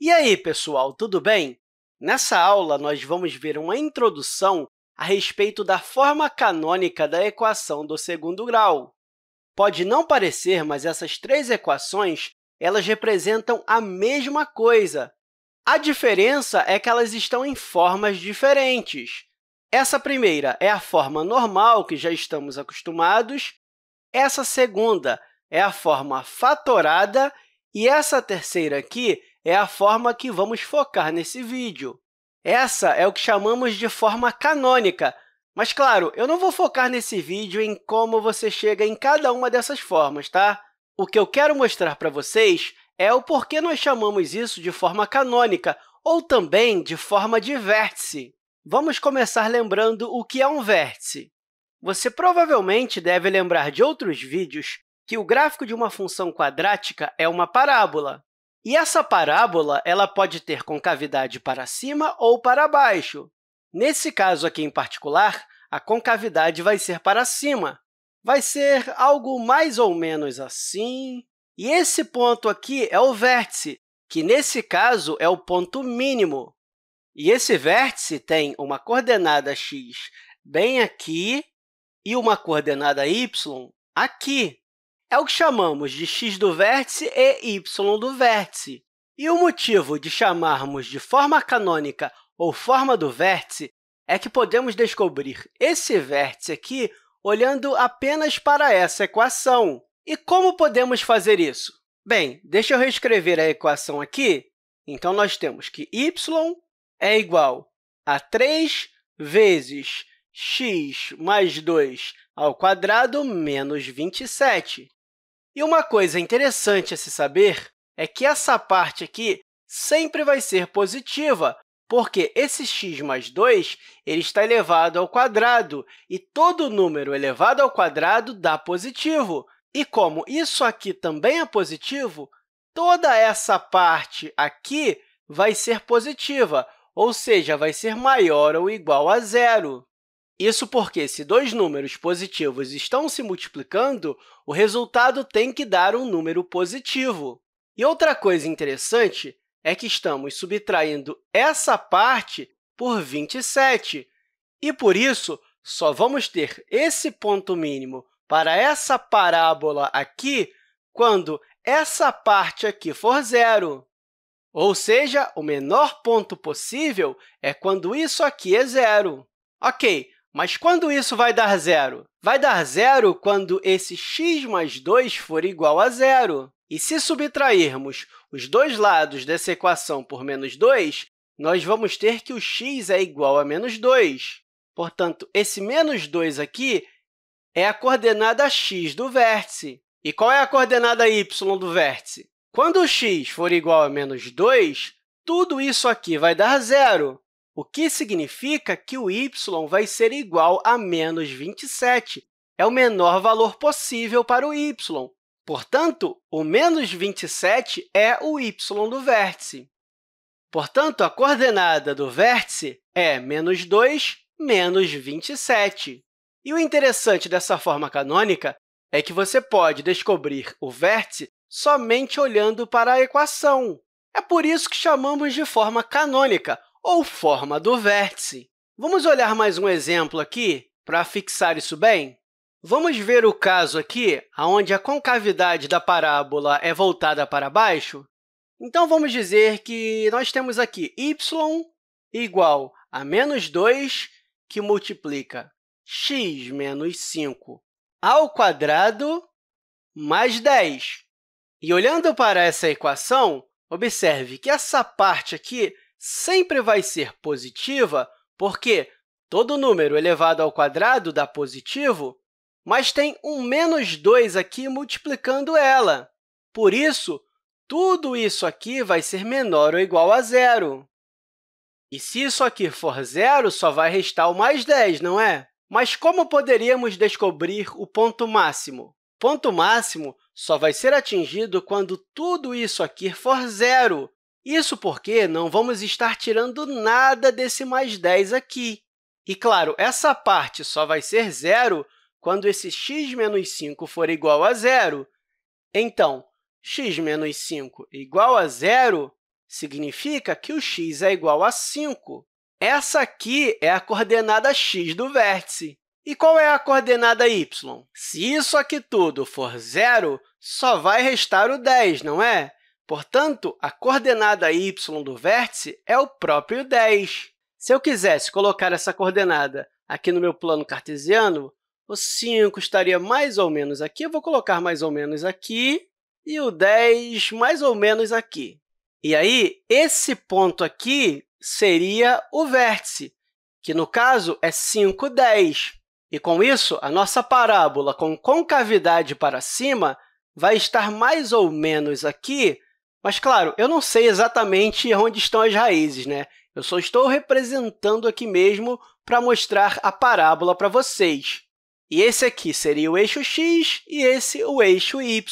E aí, pessoal, tudo bem? Nessa aula, nós vamos ver uma introdução a respeito da forma canônica da equação do segundo grau. Pode não parecer, mas essas três equações elas representam a mesma coisa. A diferença é que elas estão em formas diferentes. Essa primeira é a forma normal, que já estamos acostumados. Essa segunda é a forma fatorada. E essa terceira aqui é a forma que vamos focar nesse vídeo. Essa é o que chamamos de forma canônica, mas, claro, eu não vou focar nesse vídeo em como você chega em cada uma dessas formas, tá? O que eu quero mostrar para vocês é o porquê nós chamamos isso de forma canônica ou também de forma de vértice. Vamos começar lembrando o que é um vértice. Você provavelmente deve lembrar de outros vídeos que o gráfico de uma função quadrática é uma parábola. E essa parábola ela pode ter concavidade para cima ou para baixo. Nesse caso aqui em particular, a concavidade vai ser para cima. Vai ser algo mais ou menos assim. E esse ponto aqui é o vértice, que, nesse caso, é o ponto mínimo. E esse vértice tem uma coordenada x bem aqui e uma coordenada y aqui. É o que chamamos de x do vértice e y do vértice. E o motivo de chamarmos de forma canônica ou forma do vértice é que podemos descobrir esse vértice aqui olhando apenas para essa equação. E como podemos fazer isso? Bem, deixa eu reescrever a equação aqui. Então, nós temos que y é igual a 3 vezes x mais 2 ao quadrado menos 27. E uma coisa interessante a se saber é que essa parte aqui sempre vai ser positiva, porque esse x mais 2 ele está elevado ao quadrado, e todo número elevado ao quadrado dá positivo. E como isso aqui também é positivo, toda essa parte aqui vai ser positiva, ou seja, vai ser maior ou igual a zero. Isso porque, se dois números positivos estão se multiplicando, o resultado tem que dar um número positivo. E outra coisa interessante é que estamos subtraindo essa parte por 27, e, por isso, só vamos ter esse ponto mínimo para essa parábola aqui quando essa parte aqui for zero. Ou seja, o menor ponto possível é quando isso aqui é zero. Ok, mas quando isso vai dar zero? Vai dar zero quando esse x mais 2 for igual a zero. E se subtrairmos os dois lados dessa equação por menos 2, nós vamos ter que o x é igual a menos 2. Portanto, esse menos 2 aqui é a coordenada x do vértice. E qual é a coordenada y do vértice? Quando o x for igual a menos 2, tudo isso aqui vai dar zero o que significa que o y vai ser igual a menos 27. É o menor valor possível para o y. Portanto, o menos 27 é o y do vértice. Portanto, a coordenada do vértice é menos 2 menos 27. E o interessante dessa forma canônica é que você pode descobrir o vértice somente olhando para a equação. É por isso que chamamos de forma canônica, ou forma do vértice. Vamos olhar mais um exemplo aqui para fixar isso bem? Vamos ver o caso aqui onde a concavidade da parábola é voltada para baixo? Então, vamos dizer que nós temos aqui y igual a menos 2, que multiplica x menos 5 ao quadrado mais 10. E olhando para essa equação, observe que essa parte aqui sempre vai ser positiva, porque todo número elevado ao quadrado dá positivo, mas tem um menos 2 aqui multiplicando ela. Por isso, tudo isso aqui vai ser menor ou igual a zero. E se isso aqui for zero, só vai restar o mais 10, não é? Mas como poderíamos descobrir o ponto máximo? Ponto máximo só vai ser atingido quando tudo isso aqui for zero, isso porque não vamos estar tirando nada desse mais 10 aqui. E, claro, essa parte só vai ser zero quando esse x menos 5 for igual a zero. Então, x menos 5 igual a zero, significa que o x é igual a 5. Essa aqui é a coordenada x do vértice. E qual é a coordenada y? Se isso aqui tudo for zero, só vai restar o 10, não é? Portanto, a coordenada y do vértice é o próprio 10. Se eu quisesse colocar essa coordenada aqui no meu plano cartesiano, o 5 estaria mais ou menos aqui. Eu vou colocar mais ou menos aqui e o 10 mais ou menos aqui. E aí, esse ponto aqui seria o vértice, que, no caso, é 5, 10. E, com isso, a nossa parábola com concavidade para cima vai estar mais ou menos aqui, mas, claro, eu não sei exatamente onde estão as raízes, né? Eu só estou representando aqui mesmo para mostrar a parábola para vocês. E esse aqui seria o eixo x e esse o eixo y.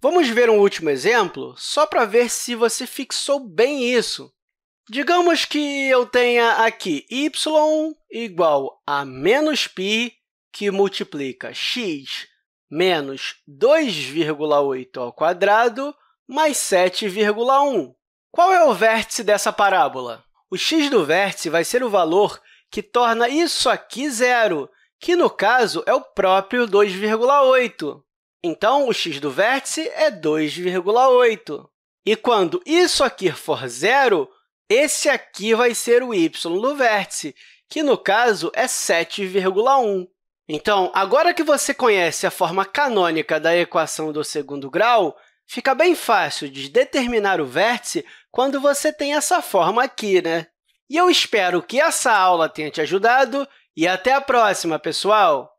Vamos ver um último exemplo, só para ver se você fixou bem isso. Digamos que eu tenha aqui y igual a menos π, que multiplica x menos 2,8 ao quadrado mais 7,1. Qual é o vértice dessa parábola? O x do vértice vai ser o valor que torna isso aqui zero, que, no caso, é o próprio 2,8. Então, o x do vértice é 2,8. E quando isso aqui for zero, esse aqui vai ser o y do vértice, que, no caso, é 7,1. Então, agora que você conhece a forma canônica da equação do segundo grau, fica bem fácil de determinar o vértice quando você tem essa forma aqui, né? E eu espero que essa aula tenha te ajudado e até a próxima, pessoal!